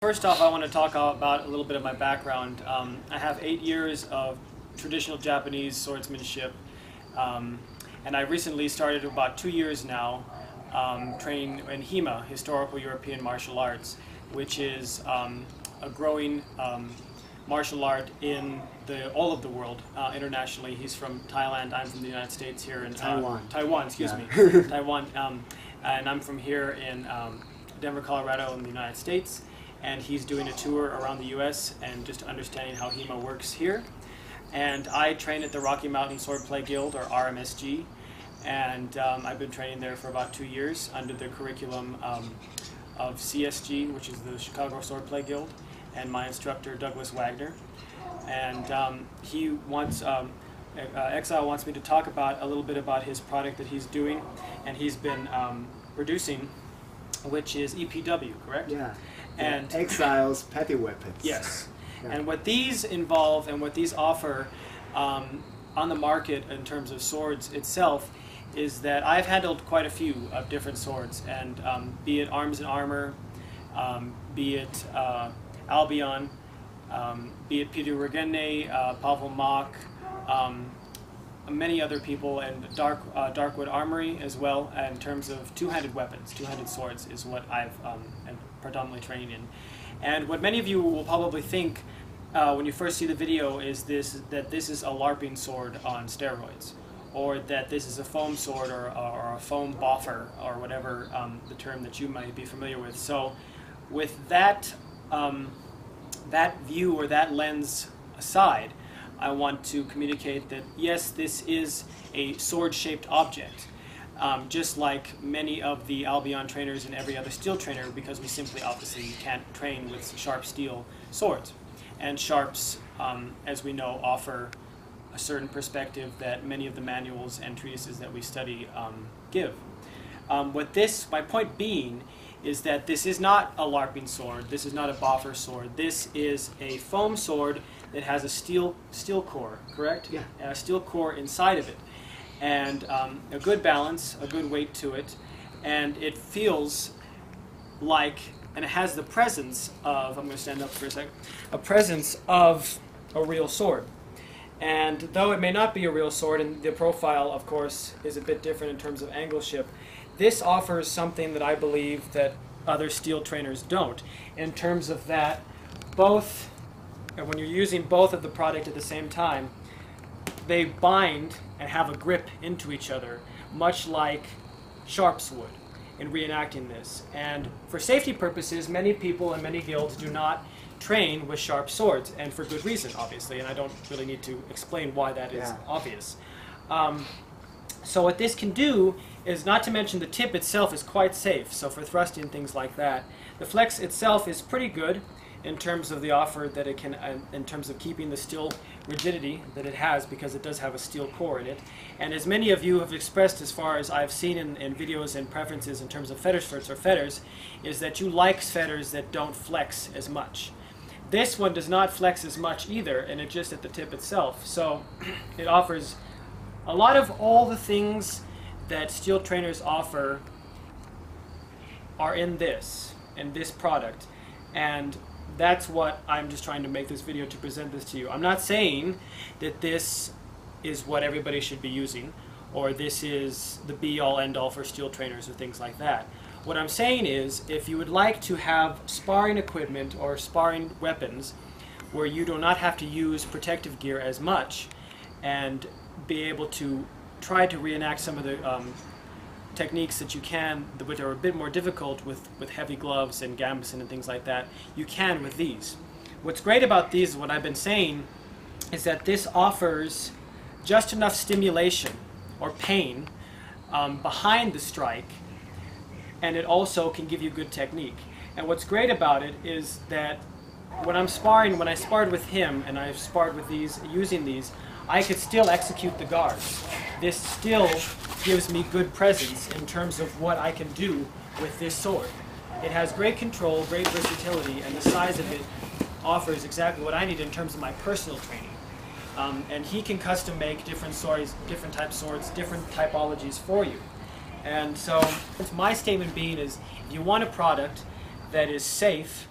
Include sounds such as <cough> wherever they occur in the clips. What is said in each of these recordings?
First off, I want to talk about a little bit of my background. Um, I have eight years of traditional Japanese swordsmanship, um, and I recently started about two years now um, training in HEMA, Historical European Martial Arts, which is um, a growing um, martial art in the all of the world uh, internationally. He's from Thailand. I'm from the United States here in uh, Taiwan. Taiwan, excuse Yeah. me, <laughs> Taiwan, um, and I'm from here in um, Denver, Colorado, in the United States. And he's doing a tour around the U.S. and just understanding how HEMA works here. And I train at the Rocky Mountain Swordplay Guild, or RMSG, and um, I've been training there for about two years under the curriculum um, of CSG, which is the Chicago Swordplay Guild, and my instructor Douglas Wagner. And um, he wants, um, uh, Exile wants me to talk about a little bit about his product that he's doing, and he's been um, producing, which is EPW, correct? Yeah. And- exiles petty weapons. Yes. Yeah. And what these involve and what these offer um, on the market in terms of swords itself is that I've handled quite a few of different swords, and um, be it Arms and Armor, um, be it uh, Albion, um, be it Peter Regenyei, uh, Pavel Mach, um, many other people, and Dark uh, Darkwood Armory as well. In terms of two-handed weapons, two-handed swords is what I've um, am predominantly training in. And what many of you will probably think uh, when you first see the video is this that this is a LARPing sword on steroids, or that this is a foam sword or, or a foam boffer or whatever um, the term that you might be familiar with. So, with that um, that view or that lens aside, I want to communicate that yes, this is a sword-shaped object. Um, just like many of the Albion trainers and every other steel trainer, because we simply obviously can't train with sharp steel swords. And sharps, um, as we know, offer a certain perspective that many of the manuals and treatises that we study um, give. Um, what this, my point being, is that this is not a LARPing sword. This is not a boffer sword. This is a foam sword that has a steel steel core, correct? Yeah. And a steel core inside of it, and um, a good balance, a good weight to it, and it feels like, and it has the presence of. I'm going to stand up for a second. A presence of a real sword. And though it may not be a real sword, and the profile, of course, is a bit different in terms of angleship, this offers something that I believe that other steel trainers don't, in terms of that both, and when you're using both of the product at the same time, they bind and have a grip into each other, much like sharps would in reenacting this. And for safety purposes, many people and many guilds do not train with sharp swords, and for good reason, obviously. And I don't really need to explain why that is Yeah. obvious. Um, so what this can do is not to mention the tip itself is quite safe. So for thrusting things like that, the flex itself is pretty good in terms of the offer that it can, uh, in terms of keeping the steel rigidity that it has because it does have a steel core in it. And as many of you have expressed as far as I've seen in, in videos and preferences in terms of feders or feders, is that you like feders that don't flex as much. This one does not flex as much either, and it's just at the tip itself. So <clears throat> it offers a lot of all the things that steel trainers offer are in this, in this product. And that's what I'm just trying to make this video to present this to you. I'm not saying that this is what everybody should be using, or this is the be all end all for steel trainers or things like that. What I'm saying is, if you would like to have sparring equipment or sparring weapons where you do not have to use protective gear as much and be able to try to reenact some of the um, techniques that you can, which are a bit more difficult with, with heavy gloves and gambeson and things like that, you can with these. What's great about these, what I've been saying, is that this offers just enough stimulation or pain um, behind the strike, and it also can give you good technique. And what's great about it is that when I'm sparring, when I sparred with him, and I've sparred with these, using these, I could still execute the guards. This still gives me good presence in terms of what I can do with this sword. It has great control, great versatility, and the size of it offers exactly what I need in terms of my personal training. Um, and he can custom make different swords, different type swords, different typologies for you. And so, my statement being is, if you want a product that is safe,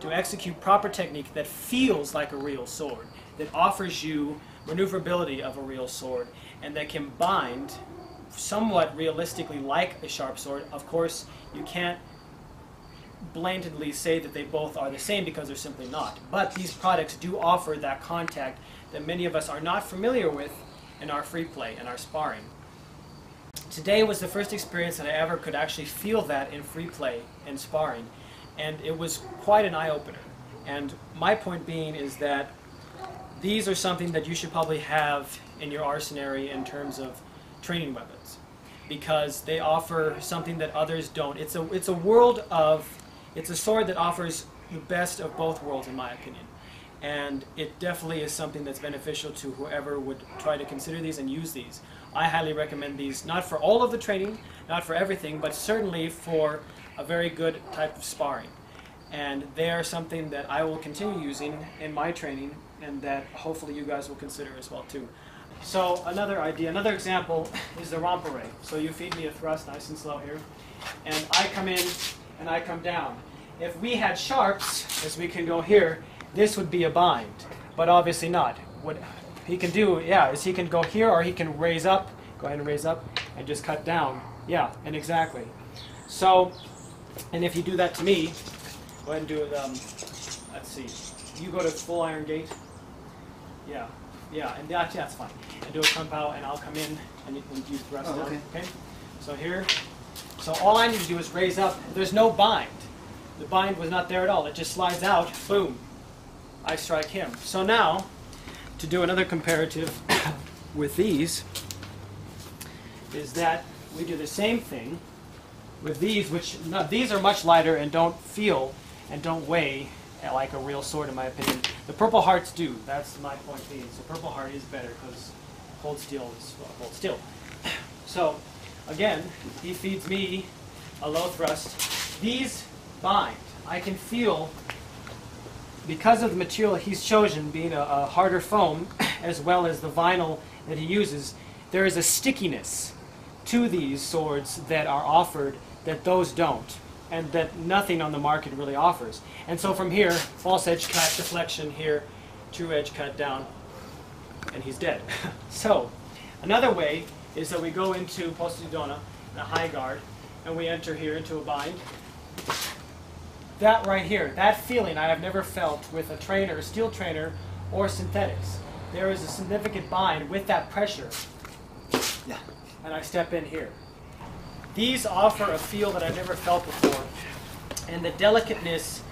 to execute proper technique that feels like a real sword, that offers you maneuverability of a real sword, and that can bind somewhat realistically like a sharp sword. Of course, you can't blatantly say that they both are the same because they're simply not. But these products do offer that contact that many of us are not familiar with in our free play and our sparring. Today was the first experience that I ever could actually feel that in free play and sparring, and it was quite an eye opener. And my point being is that these are something that you should probably have in your arsenal in terms of training weapons because they offer something that others don't. It's a, it's a world of, it's a sword that offers the best of both worlds in my opinion. And it definitely is something that's beneficial to whoever would try to consider these and use these. I highly recommend these, not for all of the training, not for everything, but certainly for a very good type of sparring. And they are something that I will continue using in my training and that hopefully you guys will consider as well too. So another idea, another example <laughs> is the romper ray. So you feed me a thrust nice and slow here, and I come in and I come down. If we had sharps, as we can go here, this would be a bind, but obviously not. What he can do, yeah, is he can go here or he can raise up, go ahead and raise up, and just cut down. Yeah, and exactly. So, and if you do that to me, go ahead and do it, um, let's see. You go to full iron gate. Yeah, yeah, and yeah, that's fine. And do a crump out, and I'll come in and you, and you thrust Oh, down. okay. okay? So here, so all I need to do is raise up. There's no bind. The bind was not there at all. It just slides out. Boom. I strike him. So now, to do another comparative <coughs> with these, is that we do the same thing with these, which no, these are much lighter and don't feel and don't weigh like a real sword, in my opinion. The Purple Hearts do. That's my point being. So Purple Heart is better because cold steel is cold steel. <coughs> So again, he feeds me a low thrust. These bind. I can feel because of the material he's chosen being a, a harder foam <coughs> as well as the vinyl that he uses, there is a stickiness to these swords that are offered that those don't and that nothing on the market really offers. And so from here, false edge cut, deflection here, true edge cut down, and he's dead. <laughs> so another way is that we go into posto the high guard, and we enter here into a bind. That right here, that feeling I have never felt with a trainer, a steel trainer, or synthetics. There is a significant bind with that pressure, Yeah. and I step in here. These offer a feel that I've never felt before, and the delicateness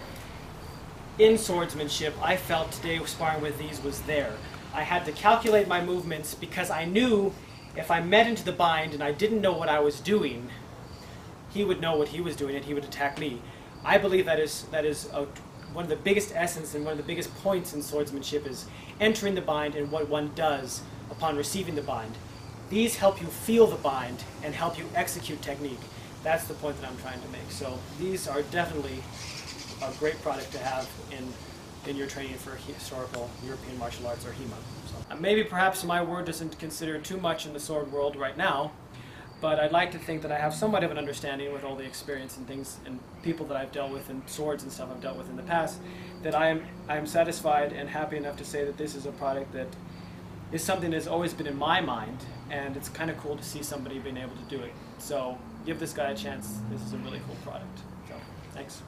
in swordsmanship I felt today sparring with these was there. I had to calculate my movements because I knew if I met into the bind and I didn't know what I was doing, he would know what he was doing and he would attack me. I believe that is that is a, one of the biggest essence and one of the biggest points in swordsmanship is entering the bind and what one does upon receiving the bind. These help you feel the bind and help you execute technique. That's the point that I'm trying to make. So these are definitely a great product to have in in your training for historical European martial arts or HEMA. So, uh, maybe perhaps my word isn't considered too much in the sword world right now, but I'd like to think that I have somewhat of an understanding with all the experience and things and people that I've dealt with and swords and stuff I've dealt with in the past that I am I am satisfied and happy enough to say that this is a product that is something that's always been in my mind and it's kind of cool to see somebody being able to do it. So give this guy a chance. This is a really cool product. So thanks.